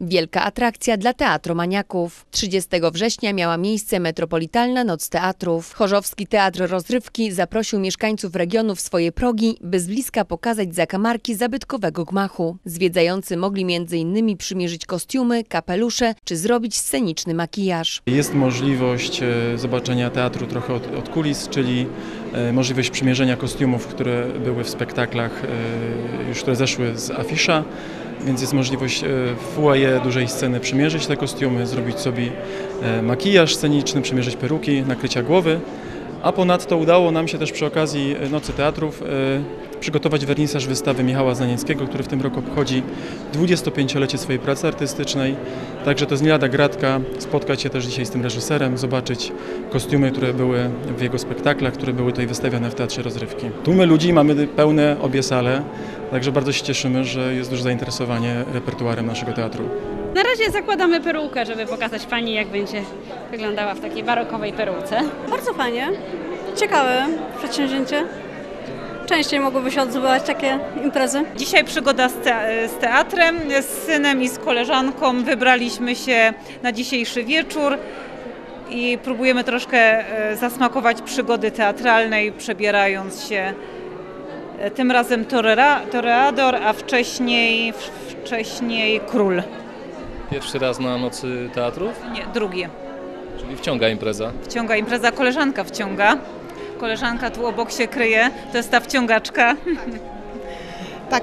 Wielka atrakcja dla teatromaniaków. 30 września miała miejsce Metropolitalna Noc Teatrów. Chorzowski Teatr Rozrywki zaprosił mieszkańców regionu w swoje progi, by z bliska pokazać zakamarki zabytkowego gmachu. Zwiedzający mogli m.in. przymierzyć kostiumy, kapelusze czy zrobić sceniczny makijaż. Jest możliwość e, zobaczenia teatru trochę od, od kulis, czyli możliwość przymierzenia kostiumów, które były w spektaklach, e, już które zeszły z afisza, więc jest możliwość e, w foyer dużej sceny przymierzyć te kostiumy, zrobić sobie e, makijaż sceniczny, przymierzyć peruki, nakrycia głowy. A ponadto udało nam się też przy okazji e, Nocy Teatrów e, przygotować wernisaż wystawy Michała Znanieckiego, który w tym roku obchodzi 25-lecie swojej pracy artystycznej. Także to jest nie lada gratka spotkać się też dzisiaj z tym reżyserem, zobaczyć kostiumy, które były w jego spektaklach, które były tutaj wystawiane w Teatrze Rozrywki. Tłumy ludzi, mamy pełne obie sale, także bardzo się cieszymy, że jest duże zainteresowanie repertuarem naszego teatru. Na razie zakładamy perukę, żeby pokazać Pani, jak będzie wyglądała w takiej barokowej peruce. Bardzo fajnie. Ciekawe przedsięwzięcie. Częściej mogłyby się odbywać takie imprezy. Dzisiaj przygoda z, te, z teatrem, z synem i z koleżanką wybraliśmy się na dzisiejszy wieczór i próbujemy troszkę e, zasmakować przygody teatralnej, przebierając się e, tym razem torera, toreador, a wcześniej, wcześniej król. Pierwszy raz na nocy teatrów, Nie, drugie. czyli wciąga impreza. Wciąga impreza, koleżanka wciąga. Koleżanka tu obok się kryje, to jest ta wciągaczka. Tak,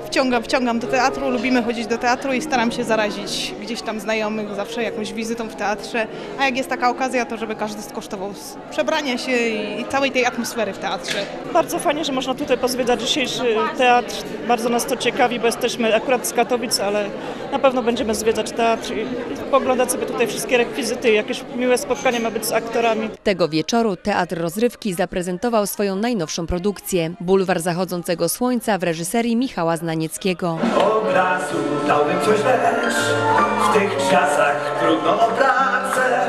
wciągam, wciągam do teatru, lubimy chodzić do teatru i staram się zarazić gdzieś tam znajomych zawsze jakąś wizytą w teatrze, a jak jest taka okazja, to żeby każdy skosztował z przebrania się i i całej tej atmosfery w teatrze. Bardzo fajnie, że można tutaj pozwiedzać dzisiejszy teatr. Bardzo nas to ciekawi, bo jesteśmy akurat z Katowic, ale na pewno będziemy zwiedzać teatr i poglądać sobie tutaj wszystkie rekwizyty. Jakieś miłe spotkanie ma być z aktorami. Tego wieczoru Teatr Rozrywki zaprezentował swoją najnowszą produkcję Bulwar Zachodzącego Słońca w reżyserii Michała Znanieckiego. obrazu dałbym coś lecz w tych czasach trudno o pracę